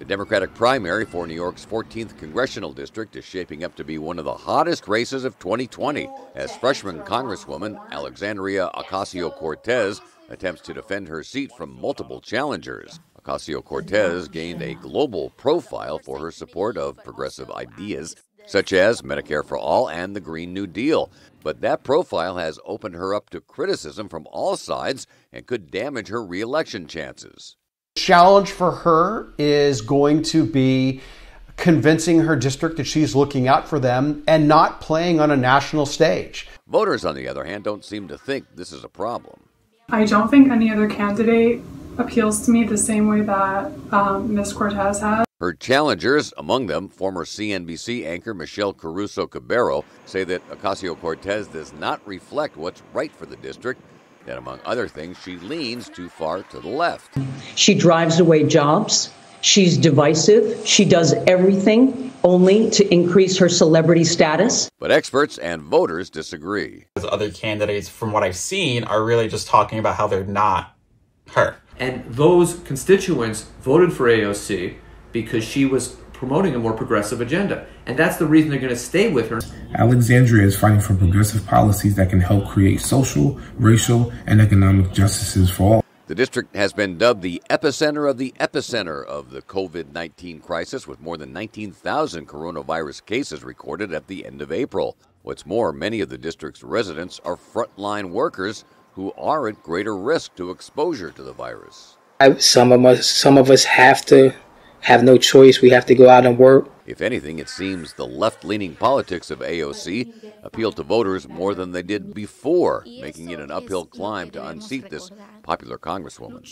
The Democratic primary for New York's 14th congressional district is shaping up to be one of the hottest races of 2020 as freshman Congresswoman Alexandria Ocasio Cortez attempts to defend her seat from multiple challengers. Ocasio Cortez gained a global profile for her support of progressive ideas such as Medicare for All and the Green New Deal. But that profile has opened her up to criticism from all sides and could damage her reelection chances challenge for her is going to be convincing her district that she's looking out for them and not playing on a national stage. Voters, on the other hand, don't seem to think this is a problem. I don't think any other candidate appeals to me the same way that um, Ms. Cortez has. Her challengers, among them former CNBC anchor Michelle Caruso Cabrero, say that Ocasio Cortez does not reflect what's right for the district that, among other things, she leans too far to the left. She drives away jobs. She's divisive. She does everything only to increase her celebrity status. But experts and voters disagree. Other candidates, from what I've seen, are really just talking about how they're not her. And those constituents voted for AOC because she was promoting a more progressive agenda. And that's the reason they're going to stay with her. Alexandria is fighting for progressive policies that can help create social, racial, and economic justices for all. The district has been dubbed the epicenter of the epicenter of the COVID 19 crisis, with more than 19,000 coronavirus cases recorded at the end of April. What's more, many of the district's residents are frontline workers who are at greater risk to exposure to the virus. Some of us, some of us have to have no choice. We have to go out and work. If anything, it seems the left leaning politics of AOC appeal to voters more than they did before, making it an uphill climb to unseat this popular congresswoman.